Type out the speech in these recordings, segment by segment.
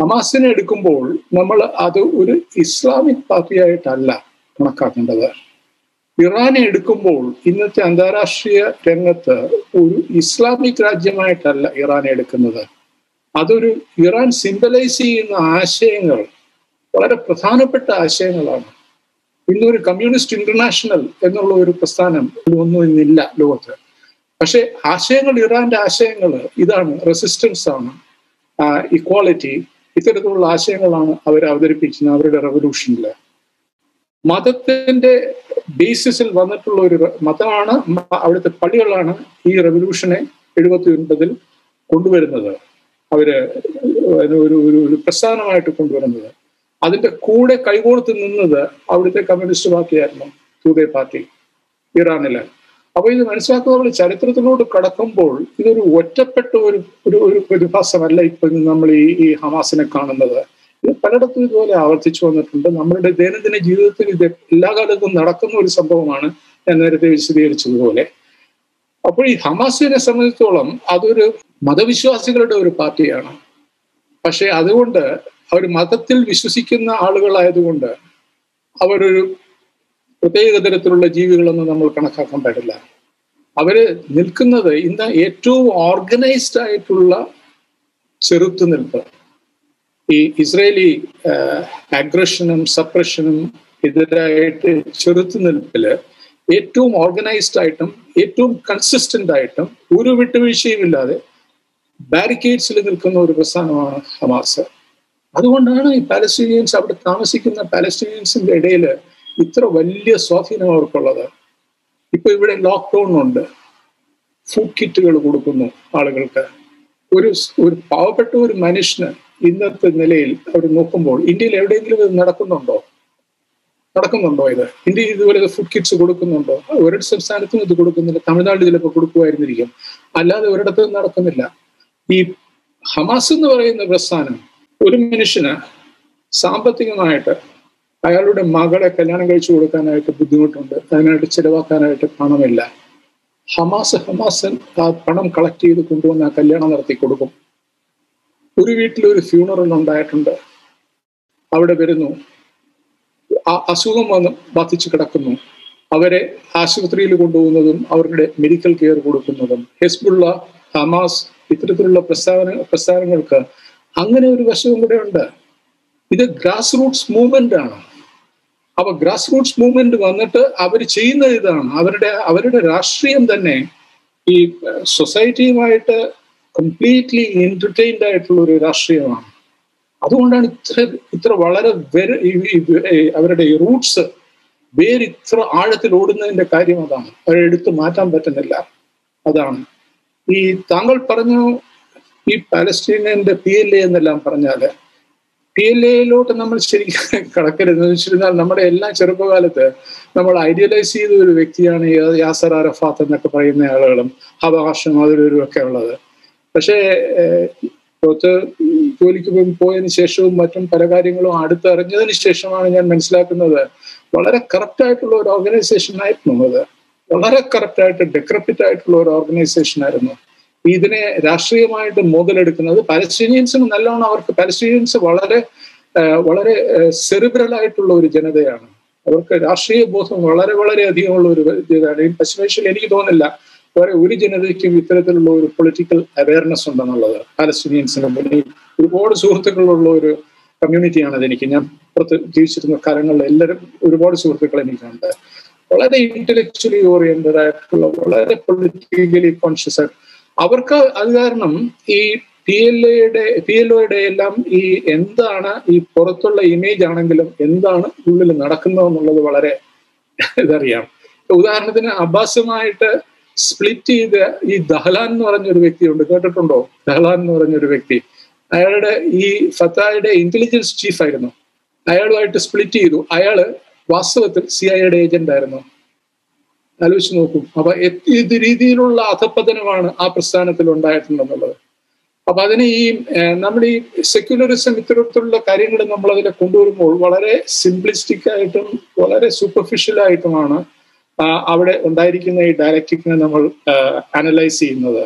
ഹമാസിനെ എടുക്കുമ്പോൾ നമ്മൾ അത് ഒരു ഇസ്ലാമിക് പാർട്ടിയായിട്ടല്ല കണക്കാക്കേണ്ടത്. ഇറാനെ എടുക്കുമ്പോൾ ഇന്നത്തെ അന്താരാഷ്ട്രീയ രംഗത്ത് ഒരു ഇസ്ലാമിക് രാജ്യമായിട്ടല്ല ഇറാനെ എടുക്കുന്നത്. അതൊരു ഇറാൻ സിംബലൈസ് ചെയ്യുന്ന ആശയങ്ങൾ വളരെ പ്രധാനപ്പെട്ട ആശയങ്ങളാണ്. ഇന്നൊരു കമ്മ്യൂണിസ്റ്റ് ഇന്റർനാഷണൽ എന്നുള്ള ഒരു പ്രസ്ഥാനം ഒന്നും ഇന്നില്ല ലോകത്ത്. പക്ഷേ ആശയങ്ങൾ ഇറാന്റെ ആശയങ്ങൾ ഇതാണ് റെസിസ്റ്റൻസ് ആണ് ഇക്വാളിറ്റി ഇത്തരത്തിലുള്ള ആശയങ്ങളാണ് അവർ അവതരിപ്പിക്കുന്നത് അവരുടെ റെവല്യൂഷനിൽ മതത്തിന്റെ ബേസിസിൽ വന്നിട്ടുള്ള ഒരു മതമാണ് അവിടുത്തെ പള്ളികളാണ് ഈ റെവല്യൂഷനെ എഴുപത്തി ഒൻപതിൽ കൊണ്ടുവരുന്നത്. അവർ ഒരു ഒരു ഒരു പ്രസ്ഥാനമായിട്ട് കൊണ്ടുവരുന്നത്. അതിന്റെ കൂടെ കൈകോർത്ത് നിന്നത് അവിടുത്തെ കമ്മ്യൂണിസ്റ്റ് പാർട്ടിയായിരുന്നു തൂതേ പാർട്ടി ഇറാനിൽ. അപ്പൊ ഇത് മനസ്സിലാക്കുന്ന ചരിത്രത്തിലോട്ട് കടക്കുമ്പോൾ ഇതൊരു ഒറ്റപ്പെട്ട ഒരു ഒരു ഒരു പ്രതിഭാസമല്ല ഇപ്പൊ നമ്മൾ ഈ ഈ ഹമാസിനെ കാണുന്നത്. ഇത് പലയിടത്തും ഇതുപോലെ ആവർത്തിച്ചു വന്നിട്ടുണ്ട്. നമ്മളുടെ ദൈനംദിന ജീവിതത്തിൽ ഇത് എല്ലാ കാലത്തും നടക്കുന്ന ഒരു സംഭവമാണ് ഞാൻ നേരത്തെ വിശദീകരിച്ചതുപോലെ. അപ്പോൾ ഈ ഹമാസിനെ സംബന്ധിച്ചോളം അതൊരു മതവിശ്വാസികളുടെ ഒരു പാർട്ടിയാണ്. പക്ഷെ അതുകൊണ്ട് അവർ മതത്തിൽ വിശ്വസിക്കുന്ന ആളുകളായതുകൊണ്ട് അവരൊരു പ്രത്യേക തരത്തിലുള്ള ജീവികളൊന്നും നമ്മൾ കണക്കാക്കാൻ പാടില്ല അവർ നിൽക്കുന്നത് ഇന്ന് ഏറ്റവും ഓർഗനൈസ്ഡ് ആയിട്ടുള്ള ചെറുത്തുനിൽപ്പ് ഈ ഇസ്രേലി അഗ്രഷനും സപ്രഷനും എതിരായിട്ട് ചെറുത്തുനിൽപ്പിൽ ഏറ്റവും ഓർഗനൈസ്ഡ് ആയിട്ടും ഏറ്റവും കൺസിസ്റ്റന്റ് ആയിട്ടും ഒരു വിട്ടുവീഴ്ചയും ഇല്ലാതെ ബാരിക്കേഡ്സിൽ നിൽക്കുന്ന ഒരു പ്രസ്ഥാനമാണ് ഹമാസ്. അതുകൊണ്ടാണ് ഈ പാലസ്റ്റീനിയൻസ് അവിടെ താമസിക്കുന്ന പാലസ്റ്റീനിയൻസിന്റെ ഇടയിൽ ഇത്ര വലിയ സ്വാധീനം അവർക്കുള്ളത്. ഇപ്പൊ ഇവിടെ ലോക്ക്ഡൌൺ ഉണ്ട്. ഫുഡ് കിറ്റുകൾ കൊടുക്കുന്നു ആളുകൾക്ക്. ഒരു ഒരു പാവപ്പെട്ട ഒരു മനുഷ്യന് ഇന്നത്തെ നിലയിൽ അവർ നോക്കുമ്പോൾ ഇന്ത്യയിൽ എവിടെയെങ്കിലും ഇത് നടക്കുന്നുണ്ടോ? നടക്കുന്നുണ്ടോ ഇത്? ഇന്ത്യയിൽ ഇതുപോലെ ഫുഡ് കിറ്റ്സ് കൊടുക്കുന്നുണ്ടോ? ഒരിടത്ത് സംസ്ഥാനത്തും ഇത് കൊടുക്കുന്നില്ല തമിഴ്നാട് ചിലപ്പോൾ കൊടുക്കുമായിരുന്നിരിക്കും. അല്ലാതെ ഒരിടത്തും നടക്കുന്നില്ല. ഈ ഹമാസ് എന്ന് പറയുന്ന പ്രസ്ഥാനം ഒരു മനുഷ്യന് സാമ്പത്തികമായിട്ട് അയാളുടെ മകളെ കല്യാണം കഴിച്ചു കൊടുക്കാനായിട്ട് ബുദ്ധിമുട്ടുണ്ട്. അതിനായിട്ട് ചിലവാക്കാനായിട്ട് പണമില്ല. ഹമാസ് ഹമാസൻ ആ പണം കളക്ട് ചെയ്ത് കൊണ്ടുവന്ന് ആ കല്യാണം നടത്തി കൊടുക്കും. ഒരു വീട്ടിൽ ഒരു ഫ്യൂണറൽ ഉണ്ടായിട്ടുണ്ട്. അവിടെ വരുന്നു. ആ അസുഖം വന്ന് ബാധിച്ചു കിടക്കുന്നു. അവരെ ആശുപത്രിയിൽ കൊണ്ടുപോകുന്നതും അവരുടെ മെഡിക്കൽ കെയർ കൊടുക്കുന്നതും. ഹെസ്ബുള്ള ഹമാസ് ഇത്തരത്തിലുള്ള പ്രസ്താവന പ്രസ്ഥാനങ്ങൾക്ക് അങ്ങനെ ഒരു വശവും കൂടെ ഉണ്ട്. ഇത് ഗ്രാസ് റൂട്ട്സ് മൂവ്മെന്റ് ആണ്. അപ്പൊ ഗ്രാസ് റൂട്ട്സ് മൂവ്മെന്റ് വന്നിട്ട് അവർ ചെയ്യുന്ന ഇതാണ്. അവരുടെ അവരുടെ രാഷ്ട്രീയം തന്നെ ഈ സൊസൈറ്റിയുമായിട്ട് കംപ്ലീറ്റ്ലി എന്റർടൈൻഡ് ആയിട്ടുള്ള ഒരു രാഷ്ട്രീയമാണ്. അതുകൊണ്ടാണ് ഇത്ര ഇത്ര വളരെ അവരുടെ റൂട്ട്സ് വേര് ഇത്ര ആഴത്തിൽ ഓടുന്നതിന്റെ കാര്യം അതാണ്. അവരെടുത്ത് മാറ്റാൻ പറ്റുന്നില്ല. അതാണ്. ഈ താങ്കൾ പറഞ്ഞു ഈ പാലസ്റ്റീനിന്റെ പി എൽ എ എന്നെല്ലാം പറഞ്ഞാൽ പി എൽ എയിലോട്ട് നമ്മൾ ശരിക്കും കടക്കരുത്. എന്ന് വെച്ചിരുന്നാൽ നമ്മുടെ എല്ലാ ചെറുപ്പകാലത്ത് നമ്മൾ ഐഡിയലൈസ് ചെയ്ത ഒരു വ്യക്തിയാണ് യാസർ അറഫാത്ത് എന്നൊക്കെ പറയുന്ന ആളുകളും അവകാശം അതിലൊരു ഒക്കെ ഉള്ളത്. പക്ഷേ പുറത്ത് ജോലിക്ക് പോയതിന് ശേഷവും മറ്റും പല കാര്യങ്ങളും അടുത്തറിഞ്ഞതിന് ശേഷമാണ് ഞാൻ മനസ്സിലാക്കുന്നത് വളരെ കറപ്റ്റ് ആയിട്ടുള്ള ഒരു ഓർഗനൈസേഷൻ ആയിരുന്നു അത്. വളരെ കറപ്റ്റ് ആയിട്ട് ഡെക്രപ്റ്റഡ് ആയിട്ടുള്ള ഒരു ഓർഗനൈസേഷൻ ആയിരുന്നു. ഇതിനെ രാഷ്ട്രീയമായിട്ട് മുതലെടുക്കുന്നത് പാലസ്തീനിയൻസിന് നല്ലോണം അവർക്ക് പലസ്തീനിയൻസ് വളരെ വളരെ സെറിബ്രൽ ആയിട്ടുള്ള ഒരു ജനതയാണ്. അവർക്ക് രാഷ്ട്രീയ ബോധം വളരെ വളരെ അധികമുള്ള ഒരു ഇതാണ്. ഈ പശ്ചിമേഷ്യയിൽ എനിക്ക് തോന്നുന്നില്ല വേറെ ഒരു ജനതയ്ക്കും ഇത്തരത്തിലുള്ള ഒരു പൊളിറ്റിക്കൽ അവയർനെസ് ഉണ്ടെന്നുള്ളത് പലസ്തീനിയൻസിന് മുന്നിൽ. ഒരുപാട് സുഹൃത്തുക്കളുള്ള ഒരു കമ്മ്യൂണിറ്റിയാണ് അതെനിക്ക് ഞാൻ പുറത്ത് ജീവിച്ചിരുന്ന കാലങ്ങളിൽ എല്ലാവരും ഒരുപാട് സുഹൃത്തുക്കൾ എനിക്കുണ്ട് വളരെ ഇന്റലക്ച്വലി ഓറിയന്റഡ് ആയിട്ടുള്ള വളരെ പൊളിറ്റിക്കലി കോൺഷ്യസ് ആയിട്ട് അവർക്ക് അത് കാരണം ഈ പി എൽ എയുടെ പി എൽ ഒയുടെ എല്ലാം ഈ എന്താണ് ഈ പുറത്തുള്ള ഇമേജ് ആണെങ്കിലും എന്താണ് ഉള്ളിൽ നടക്കുന്നതെന്നുള്ളത് വളരെ ഇതറിയാം. ഉദാഹരണത്തിന് അബ്ബാസുമായിട്ട് സ്പ്ലിറ്റ് ചെയ്ത് ഈ ദഹ്ലാൻ എന്ന് പറഞ്ഞൊരു വ്യക്തിയുണ്ട് കേട്ടിട്ടുണ്ടോ? ദഹ്ലാൻ എന്ന് പറഞ്ഞൊരു വ്യക്തി. അയാളുടെ ഈ ഫത്തായുടെ ഇന്റലിജൻസ് ചീഫ് ആയിരുന്നു. അയാളുമായിട്ട് സ്പ്ലിറ്റ് ചെയ്തു. അയാൾ വാസ്തവത്തിൽ സി ഐയുടെ ഏജന്റ് ആയിരുന്നു. ആലോചിച്ച് നോക്കും. അപ്പൊ ഏത് രീതിയിലുള്ള അധപ്പതനമാണ് ആ പ്രസ്ഥാനത്തിൽ ഉണ്ടായിട്ടുണ്ടെന്നുള്ളത് അപ്പൊ അതിന് ഈ നമ്മുടെ ഈ സെക്യുലറിസം ഇത്തരത്തിലുള്ള കാര്യങ്ങൾ നമ്മൾ അതിനെ കൊണ്ടുവരുമ്പോൾ വളരെ സിംപ്ലിസ്റ്റിക് ആയിട്ടും വളരെ സൂപ്പർഫിഷ്യൽ ആയിട്ടുമാണ് അവിടെ ഉണ്ടായിരിക്കുന്ന ഈ ഡയലക്റ്റിക്കിനെ നമ്മൾ അനലൈസ് ചെയ്യുന്നത്.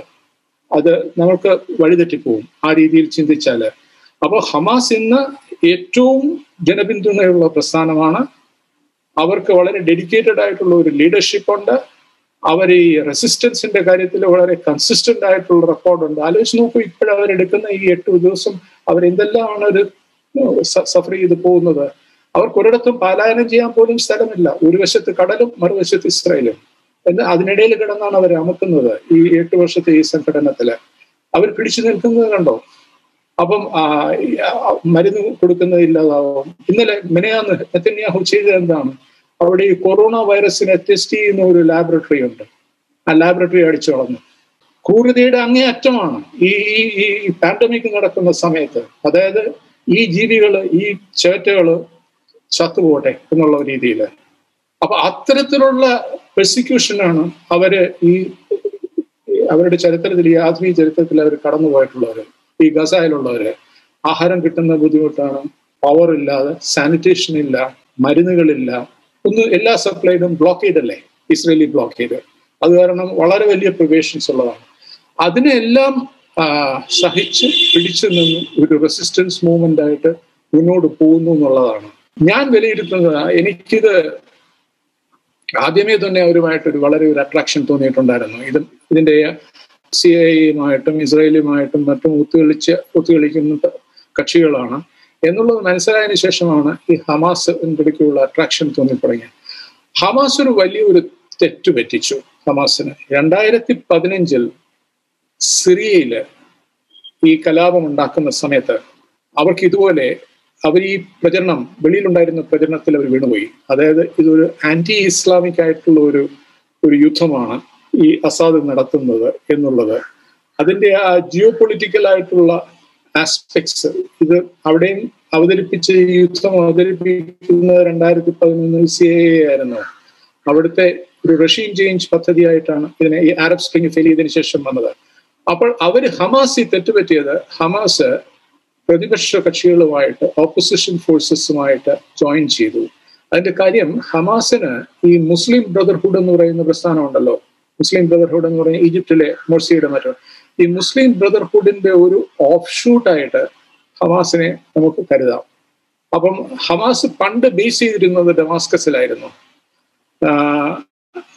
അത് നമ്മൾക്ക് വഴിതെറ്റിപ്പോവും ആ രീതിയിൽ ചിന്തിച്ചാൽ അപ്പോൾ ഹമാസ് ഇന്ന് ഏറ്റവും ജനപിന്തുണയുള്ള പ്രസ്ഥാനമാണ് അവർക്ക് വളരെ ഡെഡിക്കേറ്റഡ് ആയിട്ടുള്ള ഒരു ലീഡർഷിപ്പ് ഉണ്ട്. അവർ ഈ റെസിസ്റ്റൻസിന്റെ കാര്യത്തിൽ വളരെ കൺസിസ്റ്റന്റ് ആയിട്ടുള്ള റെക്കോർഡ് ഉണ്ട്. ആലോചിച്ച് നോക്കൂ ഇപ്പോഴും അവരെടുക്കുന്ന ഈ എട്ട് ദിവസം അവർ എന്തെല്ലാമാണ് ഒരു സഫർ ചെയ്ത് പോകുന്നത്? അവർക്ക് ഒരിടത്തും പലായനം ചെയ്യാൻ പോലും സ്ഥലമില്ല. ഒരു വശത്ത് കടലും മറുവശത്ത് ഇസ്രായേലും. എന്ന് അതിനിടയിൽ കിടന്നാണ് അവർ അമുക്കുന്നത് ഈ എട്ട് വർഷത്തെ ഈ സംഘടനത്തിൽ. അവർ പിടിച്ചു നിൽക്കുന്നത് കണ്ടോ? അപ്പം മരുന്ന് കൊടുക്കുന്നത് ഇല്ലാതാവും. ഇന്നലെ മെനയാന്ന് നെത്തന്യാഹു ചെയ്തത് എന്താണ്? അവിടെ ഈ കൊറോണ വൈറസിനെ ടെസ്റ്റ് ചെയ്യുന്ന ഒരു ലാബറട്ടറി ഉണ്ട്. ആ ലാബറട്ടറി അടിച്ചു കളഞ്ഞു. ക്രൂരതയുടെ അങ്ങേയറ്റമാണ് ഈ ഈ പാൻഡമിക് നടക്കുന്ന സമയത്ത്. അതായത് ഈ ജീവികൾ ഈ ചേറ്റകൾ ചത്തുപോട്ടെ എന്നുള്ള രീതിയിൽ. അപ്പൊ അത്തരത്തിലുള്ള പെർസിക്യൂഷനാണ് അവർ ഈ അവരുടെ ചരിത്രത്തിൽ ഈ ആധുനിക ചരിത്രത്തിൽ അവർ കടന്നുപോയിട്ടുള്ളവര് ഈ ഗസയിലുള്ളവര് ആഹാരം കിട്ടുന്ന ബുദ്ധിമുട്ടാണ് പവർ ഇല്ലാതെ സാനിറ്റേഷൻ ഇല്ല മരുന്നുകളില്ല. ഒന്ന് എല്ലാ സപ്ലൈഡും ബ്ലോക്ക് ചെയ്തല്ലേ? ഇസ്രേലി ബ്ലോക്ക് ചെയ്ത്. അത് കാരണം വളരെ വലിയ പ്രൊവേഷൻസ് ഉള്ളതാണ്. അതിനെല്ലാം സഹിച്ച് പിടിച്ചു നിന്ന് ഒരു റെസിസ്റ്റൻസ് മൂവ്മെന്റ് ആയിട്ട് മുന്നോട്ട് പോകുന്നു എന്നുള്ളതാണ്. ഞാൻ വിലയിരുത്തുന്നത് എനിക്കിത് ആദ്യമേ തന്നെ അവരുമായിട്ടൊരു വളരെ ഒരു അട്രാക്ഷൻ തോന്നിയിട്ടുണ്ടായിരുന്നു. ഇത് ഇതിന്റെ സി ഐയുമായിട്ടും ഇസ്രായേലുമായിട്ടും മറ്റും ഒത്തുകളിച്ച് ഒത്തുകളിക്കുന്ന കക്ഷികളാണ്. എന്നുള്ളത് മനസ്സിലായതിനു ശേഷമാണ് ഈ ഹമാസ് ഇടയ്ക്കുള്ള അട്രാക്ഷൻ തോന്നിത്തുടങ്ങിയത് ഹമാസ് ഒരു വലിയൊരു തെറ്റ് പറ്റിച്ചു ഹമാസിന്. രണ്ടായിരത്തി പതിനഞ്ചിൽ സിറിയയിൽ ഈ കലാപം ഉണ്ടാക്കുന്ന സമയത്ത് അവർക്ക് ഇതുപോലെ അവർ ഈ പ്രചരണം വെളിയിലുണ്ടായിരുന്ന പ്രചരണത്തിൽ അവർ വീണുപോയി. അതായത് ഇതൊരു ആന്റി ഇസ്ലാമിക് ആയിട്ടുള്ള ഒരു ഒരു യുദ്ധമാണ്. ഈ അസാദ് നടത്തുന്നത് എന്നുള്ളത്. അതിന്റെ ആ ജിയോ പൊളിറ്റിക്കലായിട്ടുള്ള ആസ്പെക്ട്സ് ഇത് അവിടെയും അവതരിപ്പിച്ച യുദ്ധം അവതരിപ്പിക്കുന്നത് രണ്ടായിരത്തി പതിനൊന്നിൽ സി എ ആയിരുന്നു. അവിടുത്തെ ഒരു റഷ്യൻ ചേഞ്ച് പദ്ധതിയായിട്ടാണ് ഇതിനെ ഈ അറബ് സ്പ്രിംഗ് ഫെയിൽ ചെയ്തതിനു ശേഷം വന്നത്. അപ്പോൾ അവർ ഹമാസി തെറ്റുപറ്റിയത് ഹമാസ് പ്രതിപക്ഷ കക്ഷികളുമായിട്ട് ഓപ്പോസിഷൻ ഫോഴ്സസുമായിട്ട് ജോയിൻ ചെയ്തു. അതിന്റെ കാര്യം ഹമാസിന് ഈ മുസ്ലിം ബ്രദർഹുഡ് എന്ന് പറയുന്ന പ്രസ്ഥാനം ഉണ്ടല്ലോ മുസ്ലിം ബ്രദർഹുഡ് എന്ന് പറഞ്ഞാൽ ഈജിപ്തിലെ മൊർസിയുടെ മറ്റോ ഈ മുസ്ലിം ബ്രദർഹുഡിന്റെ ഒരു ഓഫ് ഷൂട്ടായിട്ട് ഹമാസിനെ നമുക്ക് കരുതാം. അപ്പം ഹമാസ് പണ്ട് ബേസ് ചെയ്തിരുന്നത് ഡമാസ്കസിലായിരുന്നു.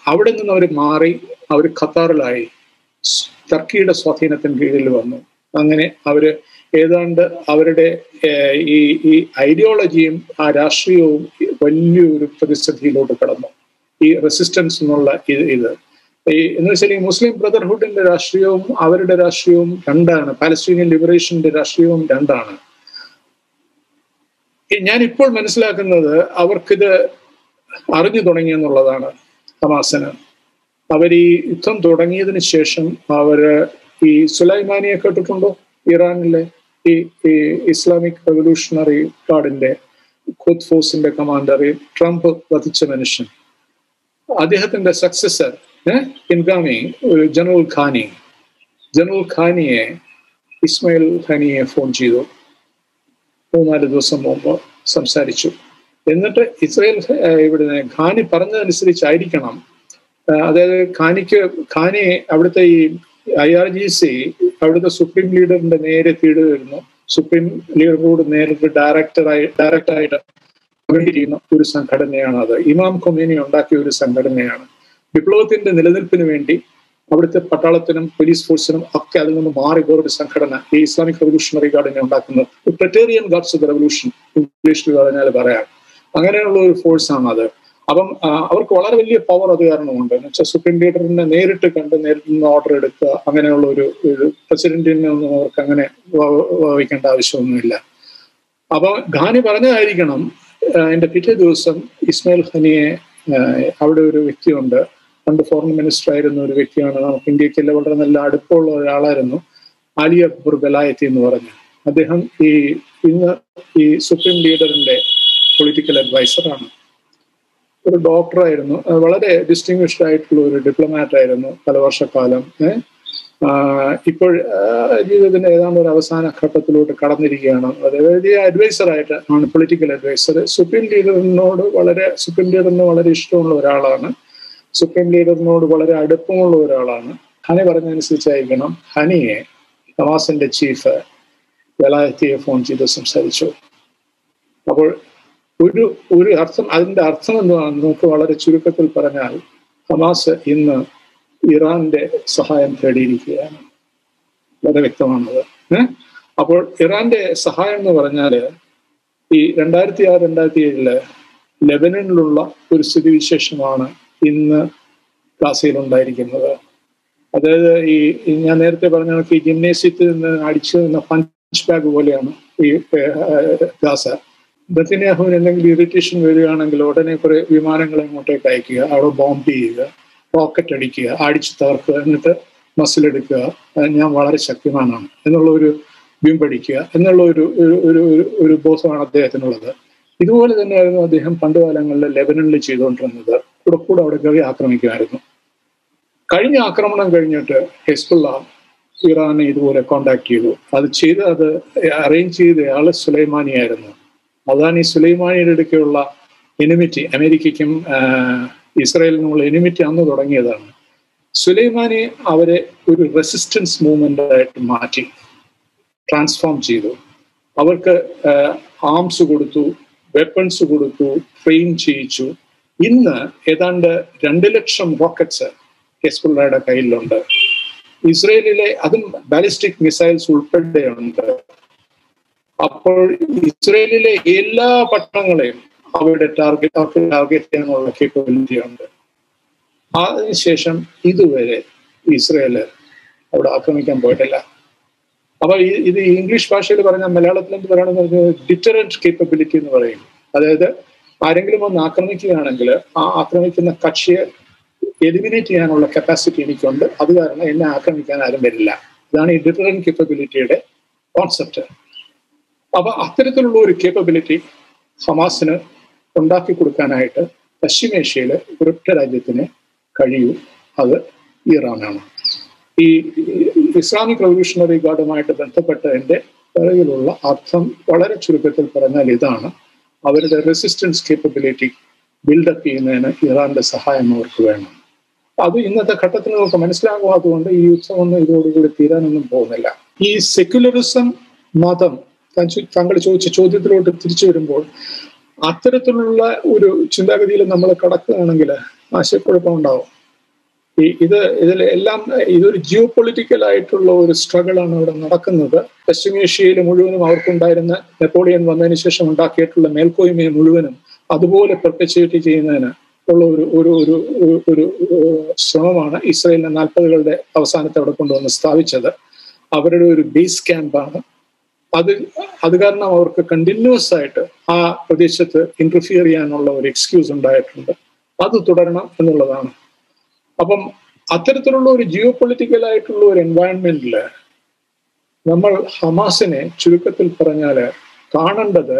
അവിടെ നിന്ന് അവർ മാറി അവർ ഖത്താറിലായി. ടർക്കിയുടെ സ്വാധീനത്തിന് കീഴിൽ വന്നു. അങ്ങനെ അവർ ഏതാണ്ട് അവരുടെ ഈ ഈ ഐഡിയോളജിയും ആ രാഷ്ട്രീയവും വലിയൊരു പ്രതിസന്ധിയിലോട്ട് കടന്നു. ഈ റെസിസ്റ്റൻസ് എന്നുള്ള ഇത് ഇത്. ഈ എന്ന് വെച്ചാൽ ഈ മുസ്ലിം ബ്രദർഹുഡിന്റെ രാഷ്ട്രീയവും അവരുടെ രാഷ്ട്രീയവും രണ്ടാണ്. പാലസ്തീനിയൻ ലിബറേഷന്റെ രാഷ്ട്രീയവും രണ്ടാണ്. ഞാൻ ഇപ്പോൾ മനസ്സിലാക്കുന്നത് അവർക്കിത് അറിഞ്ഞു തുടങ്ങി എന്നുള്ളതാണ് ഹമാസിന്. അവർ ഈ യുദ്ധം തുടങ്ങിയതിന് ശേഷം അവർ ഈ സുലൈമാനിയെ കേട്ടിട്ടുണ്ടോ? ഇറാനിലെ ഈ ഈ ഇസ്ലാമിക് റവല്യൂഷണറി ഗാർഡിന്റെ ഖുദ് ഫോഴ്സിന്റെ കമാൻഡർ ട്രംപ് വധിച്ച മനുഷ്യൻ. അദ്ദേഹത്തിന്റെ സക്സസർ പിൻഗാമി ഒരു ജനറൽ ഖാനി. ജനറൽ ഖാനിയെ ഇസ്മായിൽ ഖാനിയെ ഫോൺ ചെയ്തു. മൂന്നാൽ ദിവസം മുമ്പ് സംസാരിച്ചു. എന്നിട്ട് ഇസ്രയേൽ ഇവിടെ ഖാനി പറഞ്ഞതനുസരിച്ചായിരിക്കണം. അതായത് ഖാനിക്ക് ഖാനി അവിടുത്തെ ഈ ഐ ആർ ജി സി അവിടുത്തെ സുപ്രീം ലീഡറിന്റെ നേരെ തീടുവരുന്നു സുപ്രീം ലീഡറോട് നേരിട്ട് ഡയറക്ടറായി ഡയറക്റ്റായിട്ട് ചെയ്യുന്ന ഒരു സംഘടനയാണ് അത് ഇമാം കൊമേനി ഉണ്ടാക്കിയ ഒരു സംഘടനയാണ്. വിപ്ലവത്തിന്റെ നിലനിൽപ്പിന് വേണ്ടി അവിടുത്തെ പട്ടാളത്തിനും പോലീസ് ഫോഴ്സിനും ഒക്കെ അതിൽ നിന്ന് മാറി വേറൊരു സംഘടന ഈ ഇസ്ലാമിക് റവല്യൂഷണറി ഗാർഡിനെ ഉണ്ടാക്കുന്നത്. പ്രിറ്റേറിയൻ ഗാർഡ്സ് ഓഫ് റവല്യൂഷൻ ഇംഗ്ലീഷിൽ പറഞ്ഞാൽ പറയാം. അങ്ങനെയുള്ള ഒരു ആണ് അത്. അപ്പം അവർക്ക് വളരെ വലിയ പവർ അത് കാരണമുണ്ട്. എന്ന് വെച്ചാൽ സുപ്രീം ലീഡറിനെ നേരിട്ട് കണ്ട് നേരിട്ട് നിന്ന് ഓർഡർ എടുക്കുക അങ്ങനെയുള്ള ഒരു പ്രസിഡന്റിനെ ഒന്നും അവർക്ക് അങ്ങനെ വഹിക്കേണ്ട ആവശ്യമൊന്നുമില്ല. അപ്പൊ ഖാനി പറഞ്ഞതായിരിക്കണം എന്റെ പിറ്റേ ദിവസം ഇസ്മായിൽ ഖനിയെ അവിടെ ഒരു വ്യക്തിയുണ്ട്. പണ്ട് ഫോറിൻ മിനിസ്റ്റർ ആയിരുന്ന ഒരു വ്യക്തിയാണ്. നമുക്ക് ഇന്ത്യയ്ക്ക് വളരെ നല്ല അടുപ്പമുള്ള ഒരാളായിരുന്നു. അലി അക്ബർ ബലായത്തി എന്ന് പറഞ്ഞു. അദ്ദേഹം ഈ ഇന്ന് ഈ സുപ്രീം ലീഡറിന്റെ പൊളിറ്റിക്കൽ അഡ്വൈസറാണ് ഒരു ഡോക്ടറായിരുന്നു വളരെ ഡിസ്റ്റിങ്വിഷ്ഡ് ആയിട്ടുള്ള ഒരു ഡിപ്ലോമാറ്റ് ആയിരുന്നു പല വർഷക്കാലം ഇപ്പോൾ ജീവിതത്തിന്റെ ഏതാണ്ട് ഒരു അവസാന ഘട്ടത്തിലോട്ട് കടന്നിരിക്കുകയാണ്. അതായത് അഡ്വൈസർ ആയിട്ട് ആണ് പൊളിറ്റിക്കൽ അഡ്വൈസർ സുപ്രീം ലീഡറിനോട് വളരെ സുപ്രീം ലീഡറിന് വളരെ ഇഷ്ടമുള്ള ഒരാളാണ്. സുപ്രീം ലീഡറിനോട് വളരെ അടുപ്പമുള്ള ഒരാളാണ്. ഹനി പറഞ്ഞതനുസരിച്ചായിരിക്കണം ഹനിയെ ഹമാസിന്റെ ചീഫ് വെലായത്തിയെ ഫോൺ ചെയ്ത് സംസാരിച്ചു. അപ്പോൾ ഒരു ഒരു അർത്ഥം അതിന്റെ അർത്ഥം എന്താണ് നമുക്ക് വളരെ ചുരുക്കത്തിൽ പറഞ്ഞാൽ ഹമാസ് ഇന്ന് ഇറാന്റെ സഹായം തേടിയിരിക്കുകയാണ്. വളരെ വ്യക്തമാണത്. അപ്പോൾ ഇറാന്റെ സഹായം എന്ന് പറഞ്ഞാൽ ഈ രണ്ടായിരത്തി ആറ് രണ്ടായിരത്തി ഏഴിൽ ലെബനനിലുള്ള ഒരു സ്ഥിതിവിശേഷമാണ് ഇന്ന് ഗാസയിൽ ഉണ്ടായിരിക്കുന്നത് അതായത് ഈ ഞാൻ നേരത്തെ പറഞ്ഞ കണക്ക് ഈ ജിംനേഷ്യത്തിൽ നിന്ന് അടിച്ചു നിന്ന പഞ്ച് ബാഗ് പോലെയാണ് ഈ ഗാസ ബത്തിനാഹുവിന് എന്തെങ്കിലും ഇറിറ്റേഷൻ വരികയാണെങ്കിൽ ഉടനെ കുറെ വിമാനങ്ങൾ ഇങ്ങോട്ടേക്ക് അയക്കുക അവിടെ ബോംബ് ചെയ്യുക റോക്കറ്റ് അടിക്കുക അടിച്ചു തകർക്കുക എന്നിട്ട് മസിലെടുക്കുക ഞാൻ വളരെ ശക്തിമാനാണ്. എന്നുള്ള ഒരു ബിംബടിക്കുക എന്നുള്ള ഒരു ഒരു ഒരു ബോധമാണ് അദ്ദേഹത്തിനുള്ളത്. ഇതുപോലെ തന്നെയായിരുന്നു അദ്ദേഹം പണ്ട് കാലങ്ങളിൽ ലെബനനിൽ ചെയ്തുകൊണ്ടിരുന്നത്. കൂടെ അവിടെ കയറി ആക്രമിക്കുമായിരുന്നു. കഴിഞ്ഞ ആക്രമണം കഴിഞ്ഞിട്ട് ഹെസ്ബുള്ള ഇറാനെ ഇതുപോലെ കോണ്ടാക്ട് ചെയ്തു. അത് ചെയ്ത് അത് അറേഞ്ച് ചെയ്ത ആൾ സുലൈമാനിയായിരുന്നു. അതാണ് ഈ സുലൈമാനിയുടെ ഇടയ്ക്കുള്ള എനിമിറ്റി അമേരിക്കയ്ക്കും ഇസ്രായേലിനുമുള്ള എനിമിറ്റി അന്ന് തുടങ്ങിയതാണ്. സുലൈമാനി അവരെ ഒരു റെസിസ്റ്റൻസ് മൂവ്മെന്റ് ആയിട്ട് മാറ്റി ട്രാൻസ്ഫോം ചെയ്തു. അവർക്ക് ആംസ് കൊടുത്തു വെപ്പൺസ് കൊടുത്തു ട്രെയിൻ ചെയ്യിച്ചു. ഇന്ന് ഏതാണ്ട് രണ്ട് ലക്ഷം റോക്കറ്റ്സ് ഹെസ്ബുള്ളയുടെ കയ്യിലുണ്ട്. ഇസ്രയേലിലെ അതും ബാലിസ്റ്റിക് മിസൈൽസ് ഉൾപ്പെടെയുണ്ട്. അപ്പോൾ ഇസ്രയേലിലെ എല്ലാ പട്ടണങ്ങളെയും അവരുടെ ടാർഗറ്റ് ടാർഗറ്റ് ചെയ്യാനുള്ള കേപ്പബിലിറ്റി ഉണ്ട് അതിനുശേഷം ഇതുവരെ ഇസ്രയേൽ അവിടെ ആക്രമിക്കാൻ പോയിട്ടില്ല. അപ്പൊ ഇത് ഇംഗ്ലീഷ് ഭാഷയിൽ പറഞ്ഞ മലയാളത്തിൽ എന്ത് പറയണമെന്ന് ഡിറ്ററന്റ് കേപ്പബിലിറ്റി എന്ന് പറയും. അതായത് ആരെങ്കിലും ഒന്ന് ആക്രമിക്കുകയാണെങ്കിൽ ആ ആക്രമിക്കുന്ന കക്ഷിയെ എലിമിനേറ്റ് ചെയ്യാനുള്ള കപ്പാസിറ്റി എനിക്കുണ്ട്. അത് കാരണം എന്നെ ആക്രമിക്കാൻ ആരും വരില്ല. ഇതാണ് ഈ ഡിറ്ററന്റ് കേപ്പബിലിറ്റിയുടെ കോൺസെപ്റ്റ് അപ്പൊ അത്തരത്തിലുള്ള ഒരു കേപ്പബിലിറ്റി ഹമാസിന് ഉണ്ടാക്കി കൊടുക്കാനായിട്ട് പശ്ചിമേഷ്യയിലെ ഒരൊറ്റ രാജ്യത്തിന് കഴിയൂ. അത് ഇറാനാണ്. ഈ ഇസ്ലാമിക് റവല്യൂഷണറി ഗാർഡുമായിട്ട് ബന്ധപ്പെട്ടതിന്റെ പിറകിലുള്ള അർത്ഥം വളരെ ചുരുക്കത്തിൽ പറഞ്ഞാൽ ഇതാണ്. അവരുടെ റെസിസ്റ്റൻസ് കേപ്പബിലിറ്റി ബിൽഡപ്പ് ചെയ്യുന്നതിന് ഇറാന്റെ സഹായം അവർക്ക് വേണം. അത് ഇന്നത്തെ ഘട്ടത്തിൽ നമുക്ക് മനസ്സിലാകാത്തതുകൊണ്ട് ഈ യുദ്ധമൊന്നും ഇതോടുകൂടി തീരാനൊന്നും പോകുന്നില്ല. ഈ സെക്യുലറിസം മതം താങ്കൾ ചോദിച്ച ചോദ്യത്തിലോട്ട് തിരിച്ചു വരുമ്പോൾ അത്തരത്തിലുള്ള ഒരു ചിന്താഗതിയിൽ നമ്മൾ കടക്കുകയാണെങ്കിൽ ആശയക്കുഴപ്പം ഉണ്ടാവും. ഈ ഇത് ഇതിൽ എല്ലാം ഇതൊരു ജിയോ പൊളിറ്റിക്കൽ ആയിട്ടുള്ള ഒരു സ്ട്രഗിൾ ആണ് അവിടെ നടക്കുന്നത്. പശ്ചിമേഷ്യയിൽ മുഴുവനും അവർക്കുണ്ടായിരുന്ന നെപ്പോളിയൻ വന്നതിന് ശേഷം ഉണ്ടാക്കിയിട്ടുള്ള മേൽക്കോയ്മയെ മുഴുവനും അതുപോലെ പെർപ്പച്വേറ്റ് ചെയ്യുന്നതിന് ഉള്ള ഒരു ഒരു ഒരു ഒരു ശ്രമമാണ് ഇസ്രയേലിനെ നാൽപ്പതുകളുടെ അവസാനത്തെ അവിടെ കൊണ്ടുവന്ന് സ്ഥാപിച്ചത്. അവരുടെ ഒരു ബേസ് ക്യാമ്പാണ് അത് അത് കാരണം അവർക്ക് കണ്ടിന്യൂസ് ആയിട്ട് ആ പ്രദേശത്ത് ഇന്റർഫിയർ ചെയ്യാനുള്ള ഒരു എക്സ്ക്യൂസ് ഉണ്ടായിട്ടുണ്ട്. അത് തുടരണം എന്നുള്ളതാണ് അപ്പം അത്തരത്തിലുള്ള ഒരു ജിയോ പൊളിറ്റിക്കൽ ആയിട്ടുള്ള ഒരു എൻവയൺമെന്റിൽ നമ്മൾ ഹമാസിനെ ചുരുക്കത്തിൽ പറഞ്ഞാൽ കാണേണ്ടത്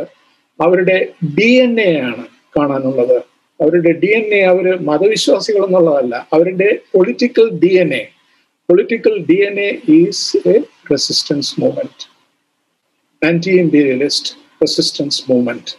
അവരുടെ ഡി എൻ എ ആണ് കാണാനുള്ളത്. അവരുടെ ഡി എൻ എ അവർ മതവിശ്വാസികൾ എന്നുള്ളതല്ല അവരുടെ political D N A political D N A is a resistance movement anti imperialist resistance movement